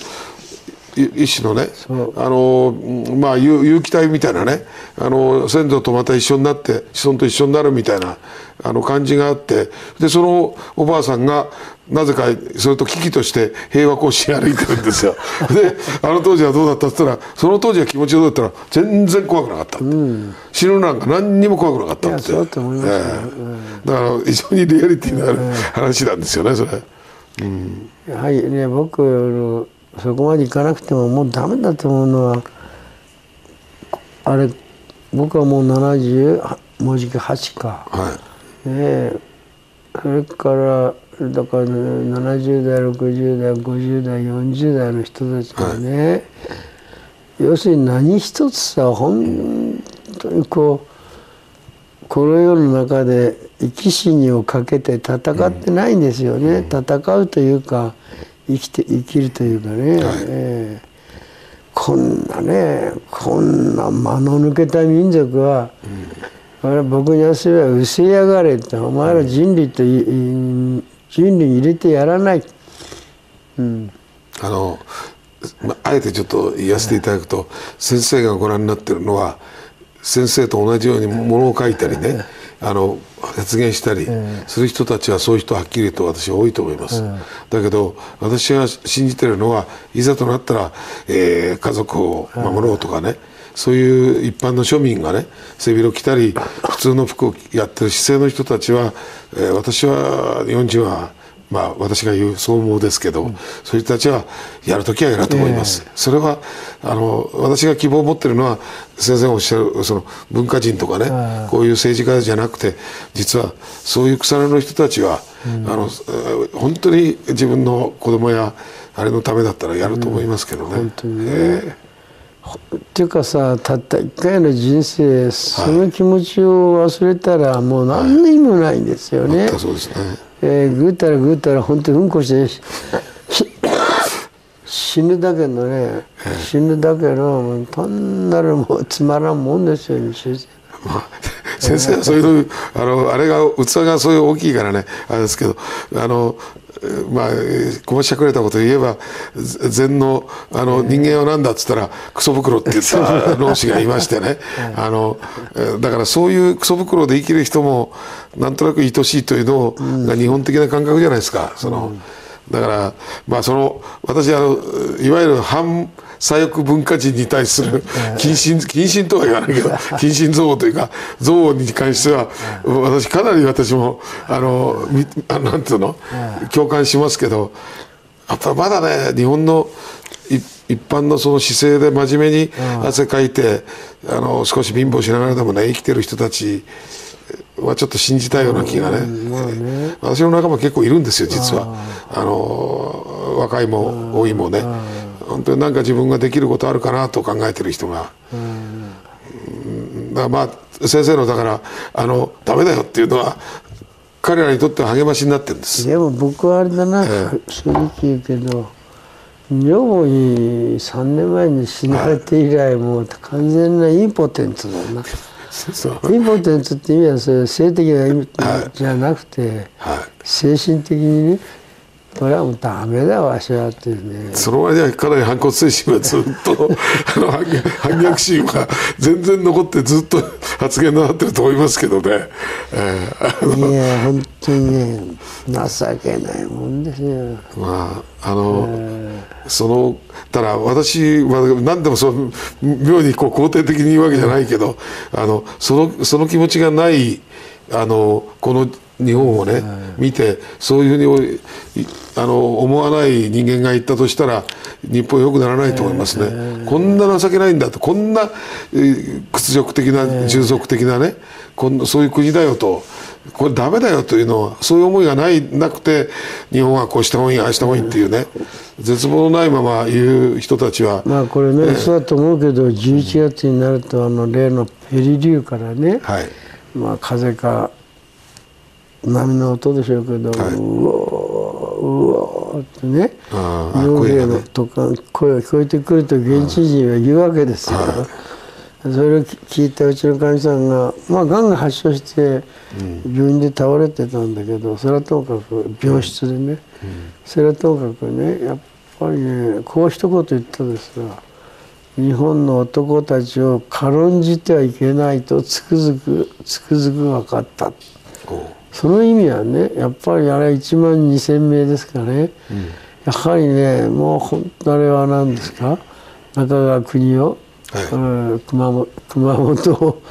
一種のねあの、まあ、有機体みたいなねあの先祖とまた一緒になって子孫と一緒になるみたいなあの感じがあってでそのおばあさんがなぜかそれと危機として平和行進歩いてるんですよ。であの当時はどうだったっつったらその当時は気持ちどうだったら全然怖くなかった、うん、死ぬなんか何にも怖くなかったって、えー、だから非常にリアリティのある話なんですよねそれ。うん、はいね僕のそこまでいかなくてももうダメだと思うのはあれ僕はもう70もうじき8か、はい、ねそれからだから、ね、70代60代50代40代の人たちがね、はい、要するに何一つさ本当にこうこの世の中で生き死にをかけて戦ってないんですよね、うん、戦うというか生きて生きるというかね、はい、えー、こんなねこんな間の抜けた民族は、うん、僕にはすれば失せやがれってお前ら人類と、うん、人類に入れてやらない、うん、あのあえてちょっと言わせていただくと、先生がご覧になってるのは先生と同じようにものを書いたりね、あの発言したりする人たちはそういう人はっきりと私は多いと思います、だけど私が信じてるのはいざとなったら、えー、家族を守ろうとかね、そういう一般の庶民がね背広着たり普通の服をやってる姿勢の人たちは、えー、私は日本人はまあ、私が言う総合ですけど、うん、そういう人たちはやるときはやると思います、えー、それはあの私が希望を持ってるのは先生がおっしゃるその文化人とかねこういう政治家じゃなくて実はそういう腐れの人たちは、うん、あの本当に自分の子供やあれのためだったらやると思いますけどね。うん、本当にね、えーっていうかさたった一回の人生その気持ちを忘れたらもう何の意味もないんですよね。はい、そうですねえー、ぐったらぐったら本当にうんこして死ぬだけのね死ぬだけの単なるもうつまらんもんですよ先生。先生はそういうあのあれが器がそういう大きいからねあれですけどあのまあこぼしゃくれたこと言えば禅のあの人間は何だっつったらクソ袋って言った老子がいましてね。あのだからそういうクソ袋で生きる人もなんとなく愛しいというのが日本的な感覚じゃないですか。そのだからまあその私あのいわゆる反左翼文化人に対する謹慎謹慎とは言わないけど 謹慎憎悪というか憎悪に関しては私かなり私もあのあなんていうの？共感しますけどやっぱまだね日本の一般のその姿勢で真面目に汗かいてあの少し貧乏しながらでもね生きてる人たちはちょっと信じたいような気がね,、ね。私の仲間結構いるんですよ実は。あの若いも老いもね。本当に何か自分ができることあるかなと考えてる人が。だまあ先生のだからあのダメだよっていうのは彼らにとっては励ましになってるんです。でも僕はあれだな、えー、正直言うけど女房に3年前に死なれて以来、もう完全なインポテンツだな。インポテンツって意味はそれ性的な意味じゃなくて、はい、精神的にねこれはもうダメだわしはっていうね。その割にはかなり反骨精神はずっと あの反逆心は全然残ってずっと発言になってると思いますけどね、えー、いや本当にね情けないもんですよ。まああの、えー、そのただ私は何でもそう妙にこう肯定的に言うわけじゃないけどあのそのその気持ちがないあのこの日本をね、見てそういうふうにあの思わない人間がいったとしたら日本良くならないと思いますね、こんな情けないんだと。こんな屈辱的な従属的なねこんそういう国だよと。これダメだよというのはそういう思いがないなくて日本はこうした方がいいああした方がいいっていうね。絶望のないまま言う人たちはまあこれね、そうだと思うけど11月になるとあの例のペリリューからね、はい、まあ風か波の音でしょうけど、はい、うおうおってね傭兵のとか声が聞こえてくると現地人は言うわけですよ。それを聞いたうちのかみさんが、まあ、がんが発症して病院で倒れてたんだけどそれはともかく病室でね、それはともかくねやっぱりねこう一言言ったんですが日本の男たちを軽んじてはいけないとつくづくつくづく分かった。その意味はねやっぱりあれ1万2,000名ですかね、うん、やはりねもう本当あれは何ですか？中川国夫、はい、熊本熊本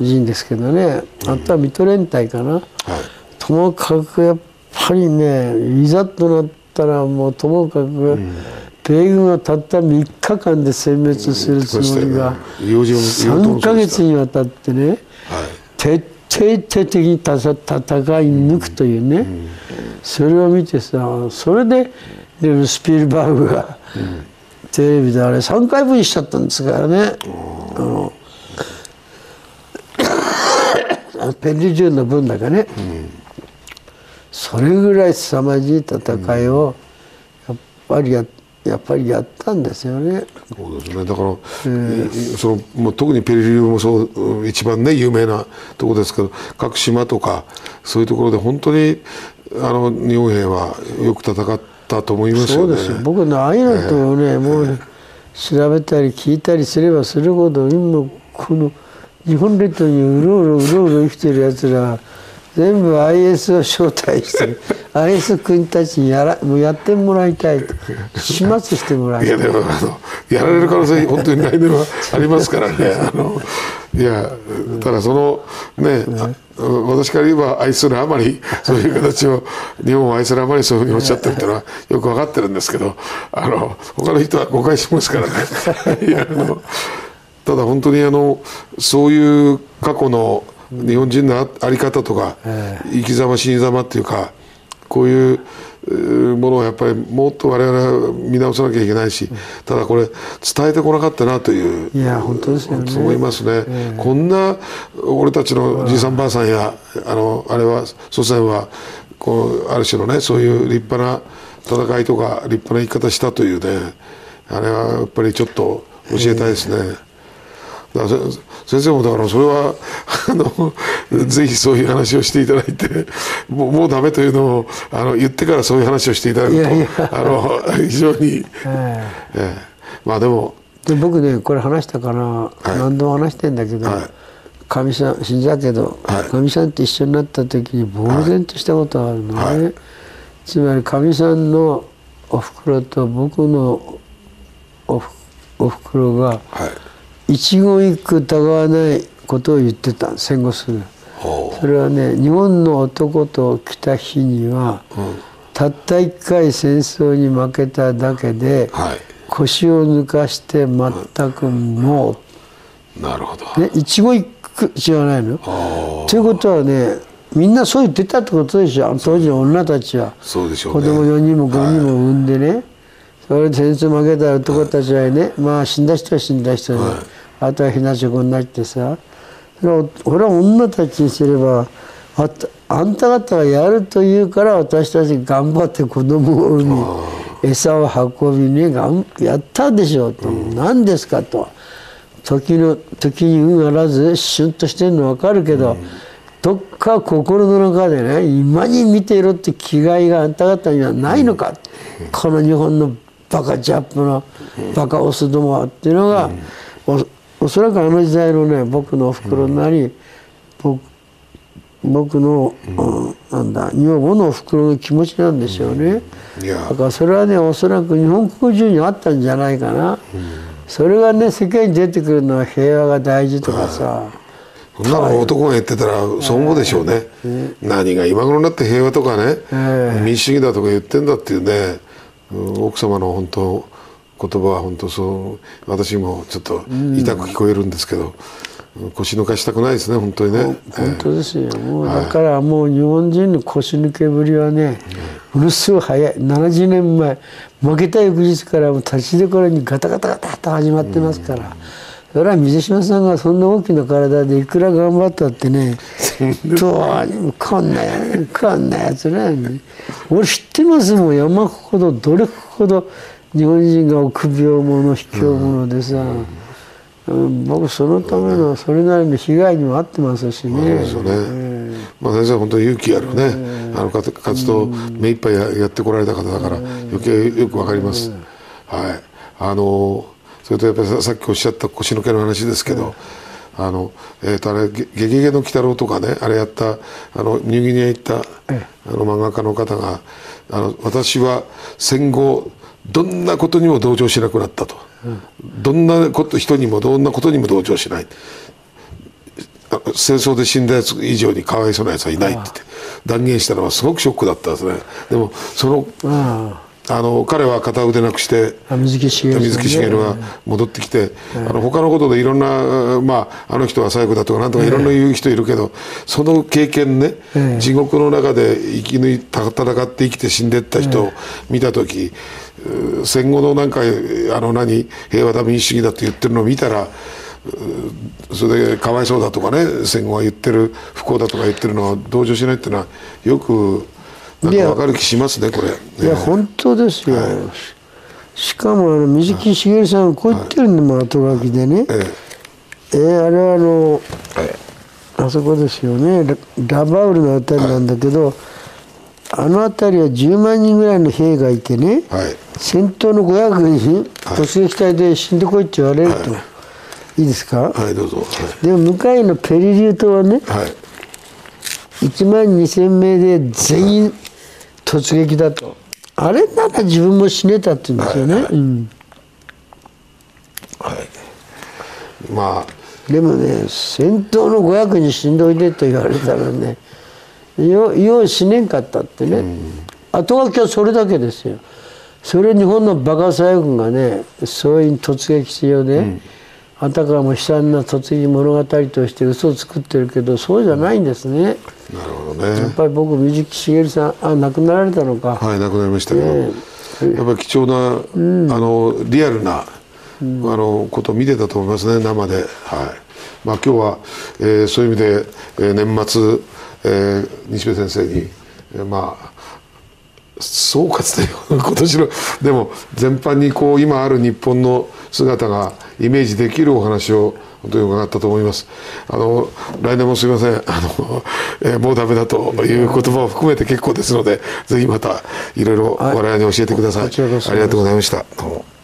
人ですけどね、うん、あとは水戸連隊かな、はい、ともかくやっぱりねいざとなったらもうともかく、米軍はたった3日間で殲滅するつもりが3か月にわたってね、徹底徹底的に戦い抜くというね、それを見てさそれでスピルバーグがテレビであれ3回分にしちゃったんですからね。あのペリジューの分だけね、それぐらい凄まじい戦いをやっぱりやってやっぱりやったんですよね。そうですね。だから、えー、そのもう特にペリリューもそう一番ね有名なところですけど、各島とかそういうところで本当にあの日本兵はよく戦ったと思いますよね。そうですよ。僕のああいうのとね、えー、もう調べたり聞いたりすればするほど今この日本列島にうろうろうろうろ生きてるやつら。全部 IS を招待して IS 君たちにやらもうやってもらいたい始末してもらいたい。いやでもあのやられる可能性本当に来年はありますからね。あのいやただそのね、ね。私から言えば愛するあまりそういう形を 日本を愛するあまりそういうふうにおっしゃってるっていうのはよく分かってるんですけどあの他の人は誤解しますからね。いやあのただ本当にあのそういう過去の日本人の在り方とか、生き様死に様っていうかこういうものをやっぱりもっと我々は見直さなきゃいけないし、ただこれ伝えてこなかったなといういや本当ですよね。思いますね、えー、こんな俺たちのじいさんばあさんやあのあれは祖先はこうある種のねそういう立派な戦いとか立派な生き方したというねあれはやっぱりちょっと教えたいですね。えー先生もだからそれは あのぜひそういう話をしていただいてもうもうダメというのをあの言ってからそういう話をしていただくとあの非常に、えー、えー、まあでもで僕ねこれ話したかな、はい、何度も話してんだけど、か、み、さん死んじゃけどかみ、はい、さんと一緒になった時に呆然としたことがあるのね、はい、つまりかみさんのおふくろと僕のおふおふくろが、はい一言一句疑わないことを言ってた戦後すぐそれはね日本の男と来た日には、うん、たった一回戦争に負けただけで、はい、腰を抜かして全くもう、なるほど、ね、一語一句知らないの？ということはねみんなそう言ってたってことでしょ？当時の女たちは。そうでしょう、ね、子供4人も5人も産んでね、はい、それで戦争負けた男たちはね、はい、まあ死んだ人は死んだ人で、はいあとはひな職になってさ俺は女たちにすればああんた方がやるというから私たち頑張って子供を産み餌を運びねがんやったでしょうと、うん、何ですかと。時の時に運あらずシュンとしてるの分かるけど、うん、どっか心の中でね今に見てろって気概があんた方にはないのか、うん、この日本のバカジャップのバカオスどもはっていうのが、おそらくあの時代のね僕のおふくろなり、僕僕の、うん、なんだ女房のおふくろの気持ちなんでしょうね、うん、だからそれはねおそらく日本国中にあったんじゃないかな、うん、それがね世間に出てくるのは平和が大事とかさ、そんなの男が言ってたらそう思うでしょうね、何が今頃になって平和とかね、民主主義だとか言ってんだっていうねうん奥様の本当言葉は本当そう私もちょっと痛く聞こえるんですけど、腰抜かしたくないですね本当にね、本当ですよ、もうだからもう日本人の腰抜けぶりはね、ものすごい早い。70年前負けた翌日からもう立ちどころにガタガタガタと始まってますから、それは水島さんがそんな大きな体でいくら頑張ったってね どうにもこんなやこんなやつね。俺知ってますもん。山ほどどれほど日本人が臆病者卑怯者でさ、うん僕そのためのそれなりの被害にも遭ってますしね。ですよね、まあ、先生は本当に勇気あるね、あの活活動目いっぱいややってこられた方だから余計よくわかります、はい。あのそれとやっぱりささっきおっしゃった腰抜けの話ですけど、あのえー、とあれ「ゲゲゲゲの鬼太郎」とかねあれやったあのニューギニア行った、あの漫画家の方があの「私は戦後どんなことにも同情しなくなった」と、どんなこと人にもどんなことにも同情しない。戦争で死んだやつ以上にかわいそうなやつはいないってって。断言したのはすごくショックだったんですね。でもそのああの彼は片腕なくしてあ水木しげるさんね。水木しげるが戻ってきて、あの他のことでいろんな、まあ、あの人は最後だとかなんとかいろんな言う人いるけど、その経験ね、ええ。地獄の中で生き抜いた戦って生きて死んでった人を見た時、う戦後のなんかあの何平和だ民主主義だって言ってるのを見たらうそれでかわいそうだとかね戦後は言ってる不幸だとか言ってるのは同情しないっていうのはよく分かる気しますねこれ。いや本当ですよ、しかもあの水木しげるさんこう言ってるんでも後書きでね、ええ。ーあれはあのええあそこですよね。ララバウルのあたりなんだけど、あの辺りは10万人ぐらいの兵がいてね、戦闘の500人突撃隊で死んでこいって言われると、い、いですか、はいどうぞ。でも向かいのペリリュー島はねはい、はい1万2000名で全員突撃だと。あれなら自分も死ねたって言うんですよね、うん。まあ。でもね戦闘の500人死んどいでと言われたらねよよう死ねんかったってね、後書きはそれだけですよ。それ日本のバカ左翼軍がねそういう突撃しようで、あたかも悲惨な突撃物語として嘘を作ってるけどそうじゃないんですね、なるほどね。やっぱり僕水木しげるさんあ亡くなられたのか、はい亡くなりましたけど、ねやっぱり貴重な、あのリアルな、あのことを見てたと思いますね生で。はい。まあ今日は、えーそういう意味で、えー年末、えー西部先生に、えーまあ総括という今年のでも全般にこう今ある日本の姿がイメージできるお話を本当に伺ったと思います。あの来年もすみません。あの、えーもうダメだという言葉を含めて結構ですのでぜひまたいろいろ我々に教えてください、こちらこそ。ありがとうございました。どうも